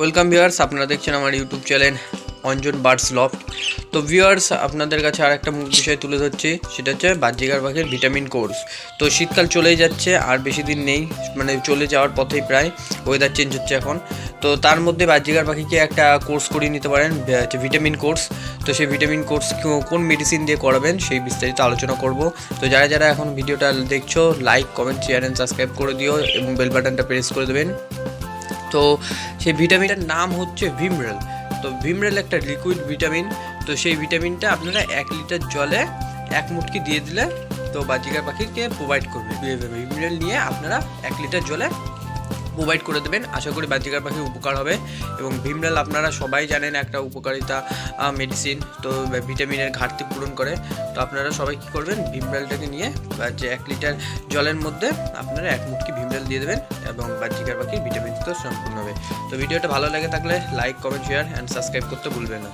Welcome viewers আপনারা দেখছেন আমার YouTube channel Anjan birds loft. তো ভিউয়ার্স আপনাদের কাছে আর একটা বিষয় তুলে ধরছি। সেটা হচ্ছে বাহ্যিকার পাখির ভিটামিন কোর্স তো, শীতকাল চলেই যাচ্ছে, আর বেশি দিন নেই। মানে চলে যাওয়ার পথেই প্রায়। ওয়েদার চেঞ্জ হচ্ছে এখন। তো, তার মধ্যে বাহ্যিকার পাখিকে একটা কোর্স করিয়ে নিতে পারেন হচ্ছে ভিটামিন কোর্স তো, সেই ভিটামিন কোর্স কোন মেডিসিন দিয়ে করাবেন, সেই বিস্তারিত আলোচনা করব। তো, যারা যারা এখন ভিডিওটা দেখছ like comment share and subscribe করে দিও এবং বেল বাটনটা প্রেস করে দেবেন। তো সেই ভিটামিনটার নাম হচ্ছে ভিমরেল। তো ভিমরেল একটা লিকুইড ভিটামিন তো সেই ভিটামিনটা আপনারা এক লিটার জলে এক মুটকি দিয়ে দিলে তো বাজিকার পাখিকে প্রোভাইড করবে। ভিমরেল নিয়ে আপনারা এক লিটার জলে প্রোভাইড করে দেবেন। আশা করি বাজিকার পাখির উপকার হবে। এবং ভিমরেল, আপনারা সবাই জানেন একটা উপকারিতা মেডিসিন তো ভিটামিনের ঘাটতি পূরণ করে। তো আপনারা সবাই কী করবেন? ভিমরেলটাকে নিয়ে যে এক লিটার জলের মধ্যে আপনারা এক মুটকি ভিমরেল দিয়ে দেবেন এবং বাজিকার পাখির ভিটামিন তো সম্পূর্ণ হবে। তো ভিডিওটা ভালো লাগে থাকলে like comment share and subscribe করতে ভুলবেন না।